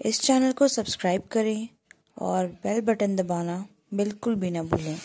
इस चैनल को सब्सक्राइब करें और बेल बटन दबाना बिल्कुल भी ना भूलें।